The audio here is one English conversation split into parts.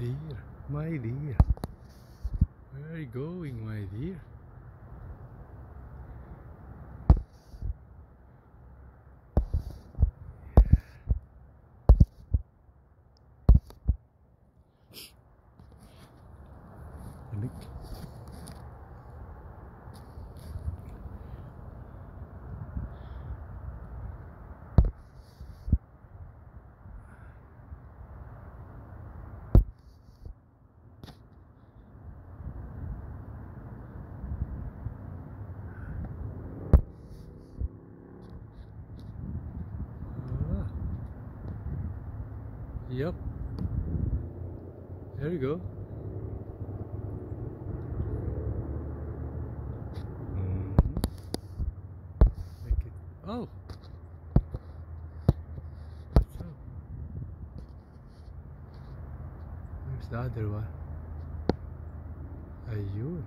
Dear, my dear. Where are you going, my dear? Balik. Ah. Yep. There you go. Mhm. It. Oh. What's up? Where's the other one? Ayun.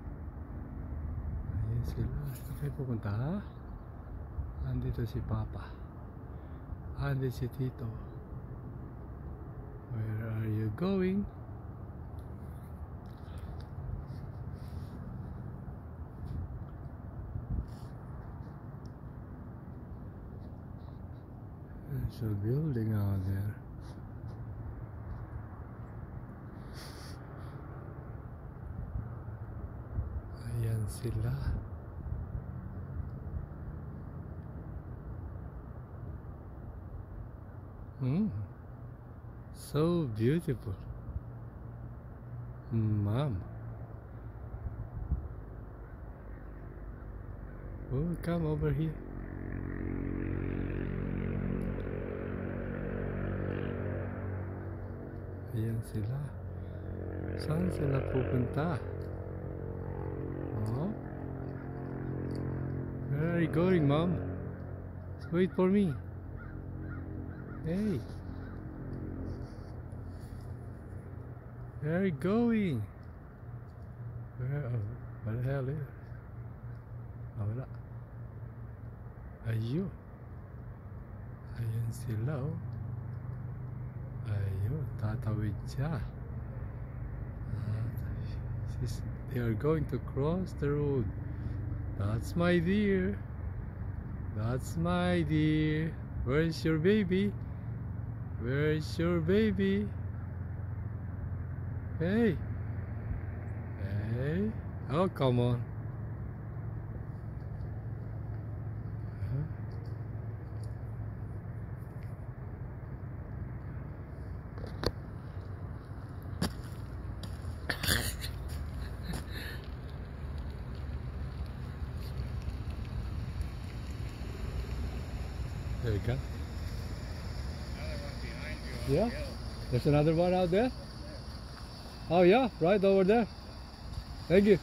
Ayun sila. Saan kayo pupunta? Andito si Papa. Andito si Tito. Where are you going? There's a building out there. Ayan sila. Hmm. So beautiful. Mom. Oh, come over here. Ayan sila. Saan sila pupunta? Oh? Where are you going, Mom? Wait for me. Hey. Where are you going? Where? Oh, what the hell is? Ah, wala. Ayun. Ayan sila, oh. Ayun, tatawid siya. Ah, she's- they are going to cross the road. That's my dear. That's my dear. Where's your baby? Where's your baby? Hey. Hey. Oh, come on. There you go. Yeah. There's another one out there. Oh yeah, right over there. Thank you.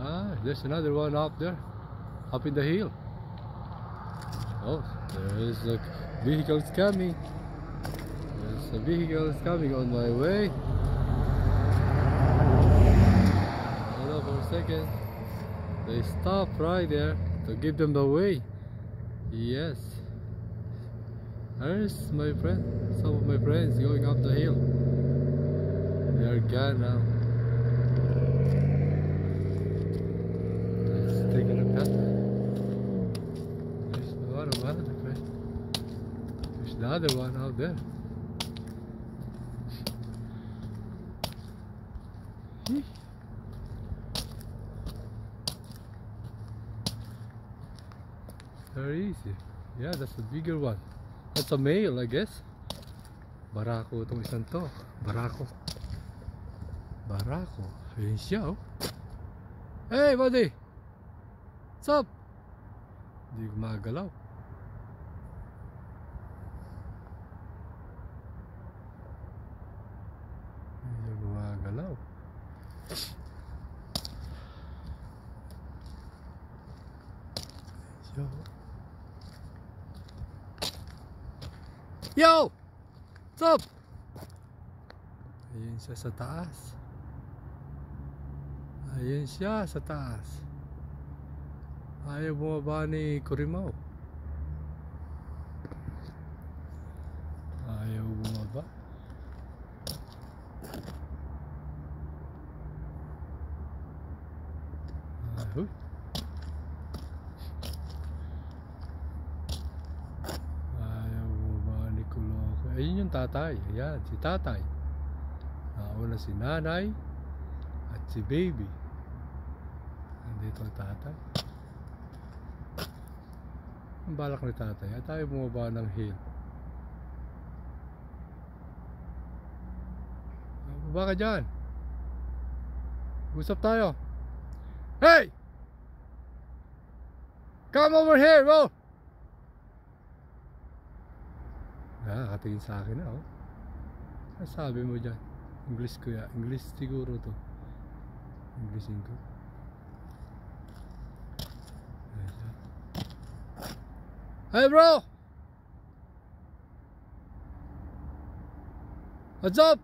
Ah, there's another one up there, up in the hill. Oh, there is a vehicle coming. There's a vehicle coming on my way. Hold They stop right there to give them the way. Yes. There's my friend. Some of my friends going up the hill. They are gone now. Let's take a look at. There's one of my other friend. There's the other one out there. Very easy. Yeah, that's the bigger one. That's a male, I guess. Barako itong isang to. Barako. Barako. Ayun siya, oh. Hey, buddy! What's up? Hindi gumagalaw. Hindi gumagalaw. Yo. Yo! What's up? Ayun siya sa taas. Ayun siya sa taas. Ayaw bumaba ni Kurimaw. Ayaw bumaba. Ahoy. Ayun yung tatay. Ayan, si tatay. Nauna si nanay at si baby. Nandito ang tatay. Ang balak ni tatay. At tayo bumaba ng hill. Ah, Baba ka dyan. Usap tayo. Hey! Come over here, bro! Ah, katingin sa akin na, oh. Ano sabi mo dyan? English ko ya. English siguro to. Englishin ko. Hey bro! What's up?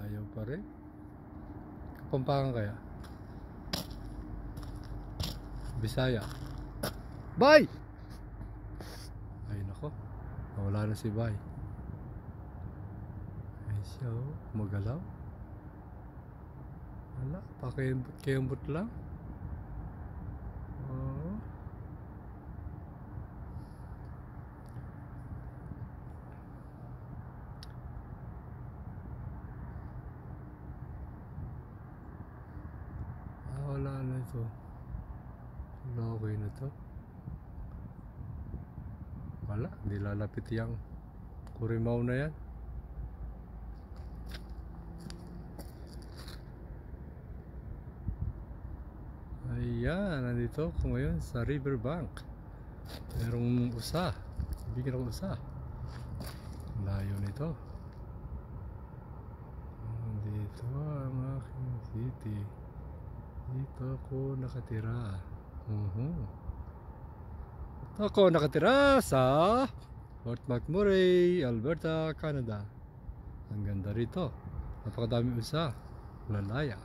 Ayaw pa rin. Kapampangan kaya? Bisaya. Bye! Nawala na si Bay. Ay siya oh. Magalaw. Wala. Pakiyambot lang. Oo. Ah, wala na ito. Wala okay na to. Wala, hindi lalapit yung kurimaw na yan. Ayan, nandito ako ngayon sa riverbank. Merong usa. Bigyan ako usa. Layo nito. Dito ang aking city. Dito ako nakatira. Mhm. Dito ako nakatira sa Fort McMurray, Alberta, Canada. Ang ganda rito. Napakadami usa. Lalaya.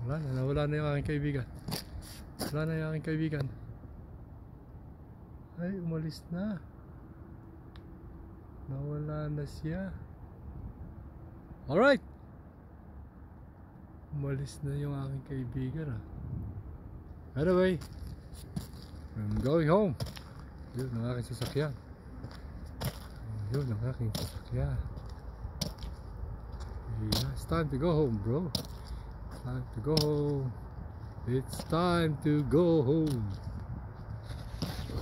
Wala na, nawala na yung aking kaibigan. Wala na yung aking kaibigan. Ay, umalis na. Nawala na siya. Alright. Umalis na yung aking kaibigan ah. Anyway, I'm going home. Yun. Yeah, it's time to go home, bro. It's Time to go home. It's time to go home.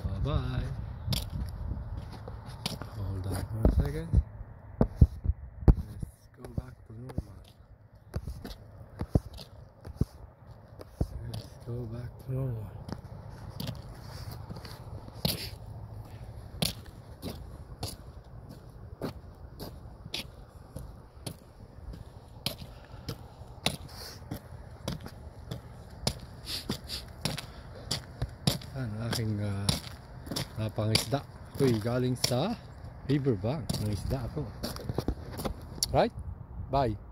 Bye bye. Hold on for a second. Let's go back to normal. Let's go back to normal. Aking uh, napangisda. Ako'y galing sa riverbank. Nangisda ako. Right? Bye.